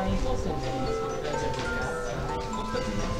I'm Thank you.